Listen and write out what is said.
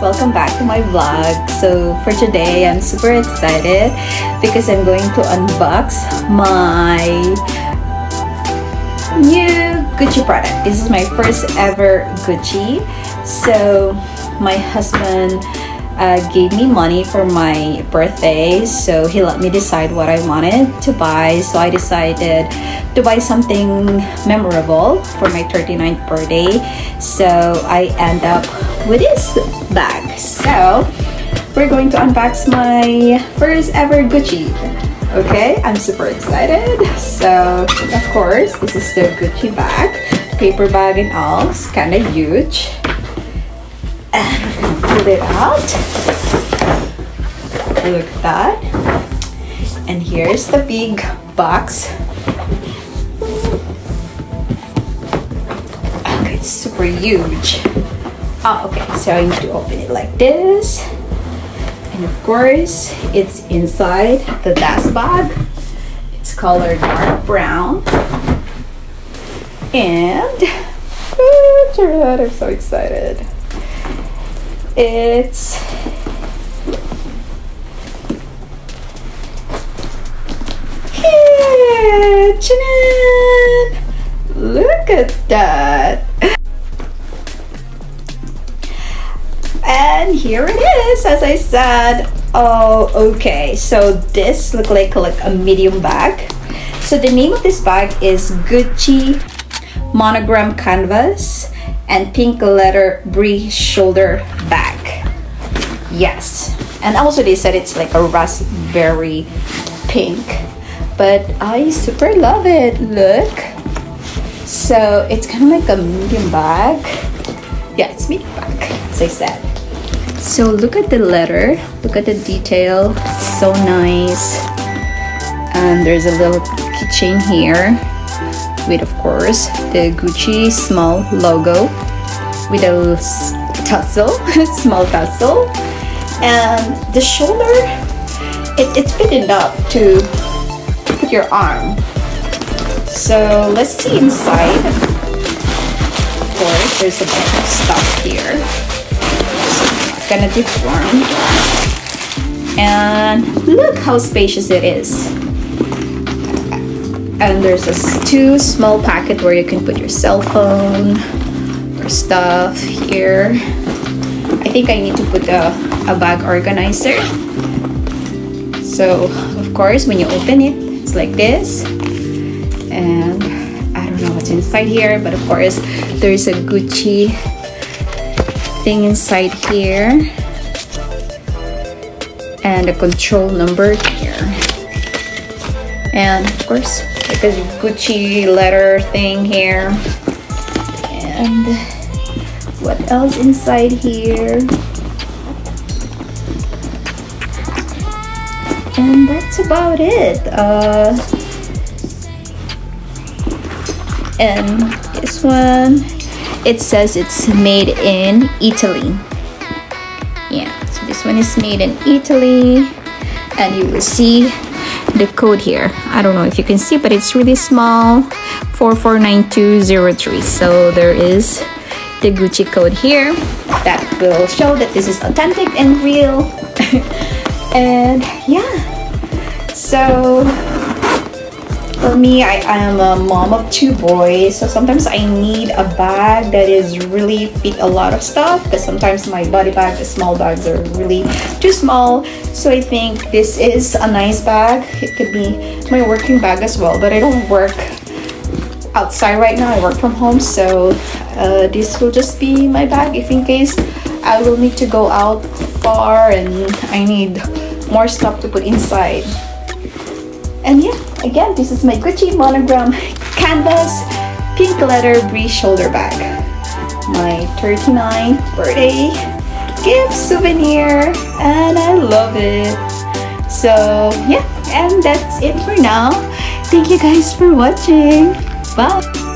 welcome back to my vlog. So for today I'm super excited because I'm going to unbox my new Gucci product. This is my first ever Gucci. So my husband uh, gave me money for my birthday so he let me decide what I wanted to buy. So I decided to buy something memorable for my 39th birthday. So I end up with this bag. So we're going to unbox my first ever Gucci. Okay I'm super excited. So of course this is the Gucci bag paper bag and all. It's kind of huge and pull it out. Look at that. And here's the big box. Okay it's super huge. Oh okay so I need to open it like this. And of course it's inside the dust bag. It's colored dark brown. And oh, I'm so excited it's here. Look at that. And here it is, as I said. Oh, okay. So this look like like a medium bag. So the name of this bag is Gucci Monogram Canvas and pink letter Bree shoulder bag. Yes. And also they said it's like a raspberry pink but I super love it. Look. So it's kind of like a medium bag. Yeah it's medium bag as I said. So look at the letter. Look at the detail. So nice. And there's a little keychain here with of course the Gucci small logo with a tassel, small tassel and the shoulder it, it's fitted up to put your arm. So let's see inside. Of course there's a bunch of stuff here. So it's gonna deform and look how spacious it is and there's a two small packet where you can put your cell phone or stuff here. I think I need to put a, a bag organizer. So of course when you open it it's like this. And I don't know what's inside here but of course there's a Gucci thing inside here. And a control number here. And of course like a Gucci letter thing here. And what else inside here? And that's about it. Uh, and this one it says it's made in Italy. Yeah so this one is made in Italy. And you will see the code here. I don't know if you can see but it's really small. 449203 so there is the Gucci code here that will show that this is authentic and real. And yeah. So for me I, I am a mom of two boys so sometimes I need a bag that is really fit a lot of stuff because sometimes my body bag the small bags are really too small. So I think this is a nice bag. It could be my working bag as well but I don't work outside right now. I work from home so uh, this will just be my bag if in case I will need to go out far and I need more stuff to put inside and yeah again this is my Gucci monogram canvas pink Leather Bree shoulder bag. My 39th birthday gift souvenir and I love it. So yeah and that's it for now. Thank you guys for watching. Bye!